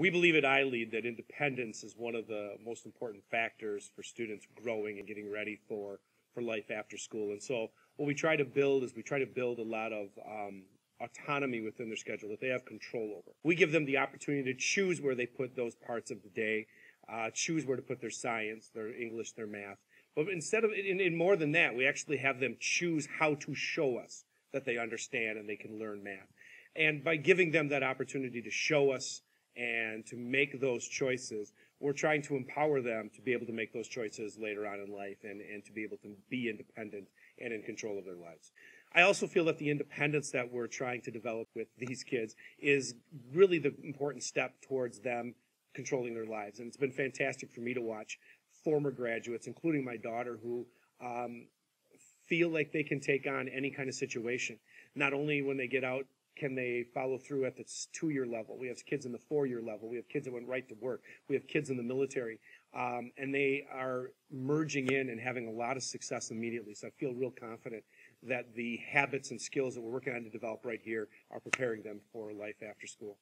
We believe at iLead that independence is one of the most important factors for students growing and getting ready for, for life after school. And so what we try to build is we try to build a lot of um, autonomy within their schedule that they have control over. We give them the opportunity to choose where they put those parts of the day, uh, choose where to put their science, their English, their math. But instead of, in, in more than that, we actually have them choose how to show us that they understand and they can learn math. And by giving them that opportunity to show us and to make those choices, we're trying to empower them to be able to make those choices later on in life and, and to be able to be independent and in control of their lives. I also feel that the independence that we're trying to develop with these kids is really the important step towards them controlling their lives. And it's been fantastic for me to watch former graduates, including my daughter, who um, feel like they can take on any kind of situation. Not only when they get out can they follow through at the two-year level. We have kids in the four-year level. We have kids that went right to work. We have kids in the military, um, and they are merging in and having a lot of success immediately. So I feel real confident that the habits and skills that we're working on to develop right here are preparing them for life after school.